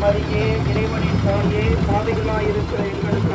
ஆசிரியப்பட்டவரே மரியே இறைவனின் தாயே பாதைகளாயிருக்கிற எங்களுக்கு